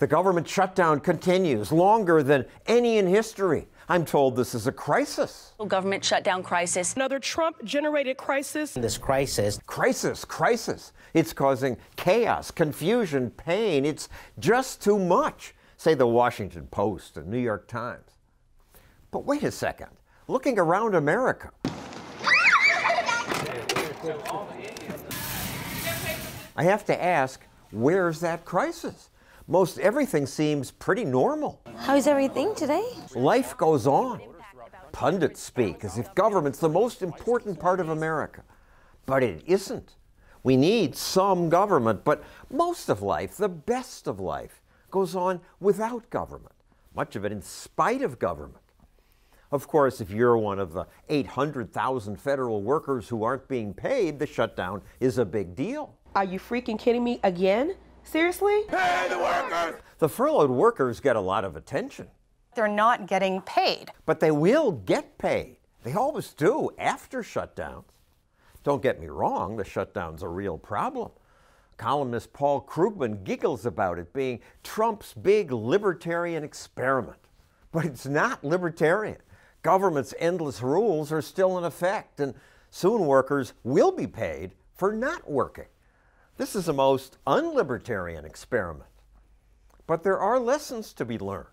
The government shutdown continues longer than any in history. I'm told this is a crisis. Government shutdown crisis. Another Trump generated crisis. This crisis. Crisis, crisis. It's causing chaos, confusion, pain. It's just too much, say the Washington Post and New York Times. But wait a second. Looking around America, I have to ask, where's that crisis? Most everything seems pretty normal. How's everything today? Life goes on. Pundits speak as if government's the most important part of America. But it isn't. We need some government, but most of life, the best of life, goes on without government, much of it in spite of government. Of course, if you're one of the 800,000 federal workers who aren't being paid, the shutdown is a big deal. Are you freaking kidding me again? Seriously? Pay the workers! The furloughed workers get a lot of attention. They're not getting paid. But they will get paid. They always do after shutdowns. Don't get me wrong, the shutdown's a real problem. Columnist Paul Krugman giggles about it being Trump's big libertarian experiment. But it's not libertarian. Government's endless rules are still in effect, and soon workers will be paid for not working. This is a most unlibertarian experiment. But there are lessons to be learned.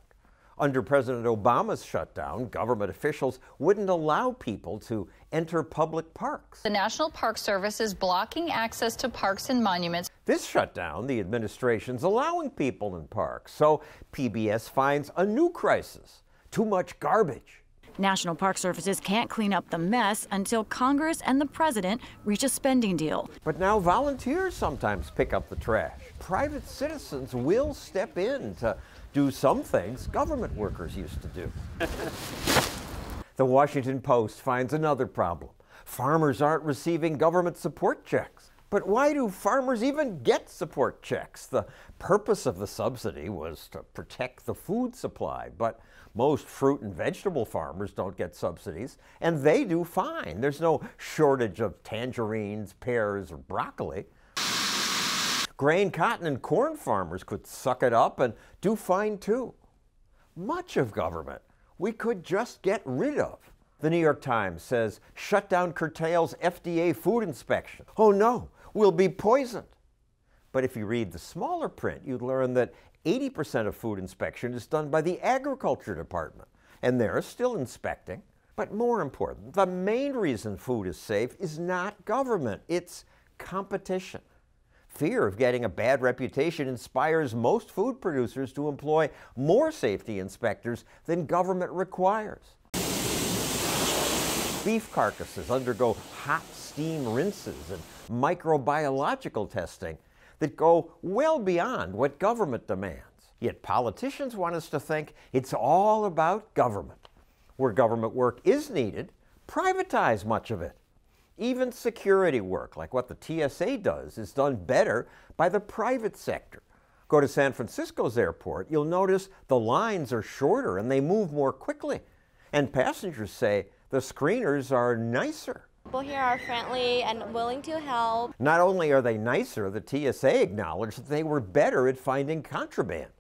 Under President Obama's shutdown, government officials wouldn't allow people to enter public parks. The National Park Service is blocking access to parks and monuments. This shutdown, the administration's allowing people in parks. So PBS finds a new crisis too much garbage. National Park Services can't clean up the mess until Congress and the president reach a spending deal. But now volunteers sometimes pick up the trash. Private citizens will step in to do some things government workers used to do. the Washington Post finds another problem. Farmers aren't receiving government support checks. But why do farmers even get support checks? The purpose of the subsidy was to protect the food supply, but most fruit and vegetable farmers don't get subsidies, and they do fine. There's no shortage of tangerines, pears, or broccoli. Grain, cotton, and corn farmers could suck it up and do fine too. Much of government we could just get rid of. The New York Times says shutdown curtails FDA food inspection. Oh no, we'll be poisoned. But if you read the smaller print, you'd learn that 80% of food inspection is done by the Agriculture Department, and they're still inspecting. But more important, the main reason food is safe is not government, it's competition. Fear of getting a bad reputation inspires most food producers to employ more safety inspectors than government requires. Beef carcasses undergo hot steam rinses and microbiological testing that go well beyond what government demands. Yet politicians want us to think it's all about government. Where government work is needed, privatize much of it. Even security work, like what the TSA does, is done better by the private sector. Go to San Francisco's airport, you'll notice the lines are shorter and they move more quickly. And passengers say the screeners are nicer. People here are friendly and willing to help. Not only are they nicer, the TSA acknowledged that they were better at finding contraband.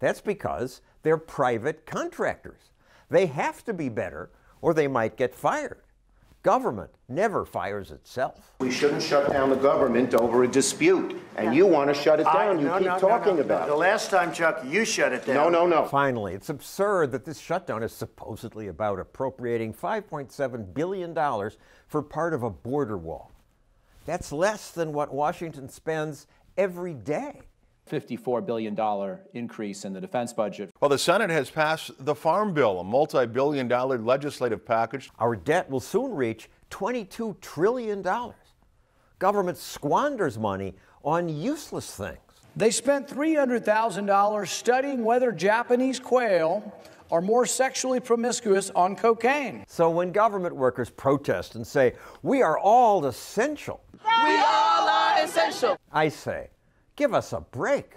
That's because they're private contractors. They have to be better or they might get fired. Government never fires itself. We shouldn't shut down the government over a dispute. And you want to shut it down. I, you no, keep no, talking no, about it. The last time, Chuck, you shut it down. No, no, no. Finally, it's absurd that this shutdown is supposedly about appropriating $5.7 billion for part of a border wall. That's less than what Washington spends every day. $54 billion increase in the defense budget. Well, the Senate has passed the Farm Bill, a multi billion dollar legislative package. Our debt will soon reach $22 trillion. Government squanders money on useless things. They spent $300,000 studying whether Japanese quail are more sexually promiscuous on cocaine. So when government workers protest and say, we are all essential, we all are essential, I say, Give us a break.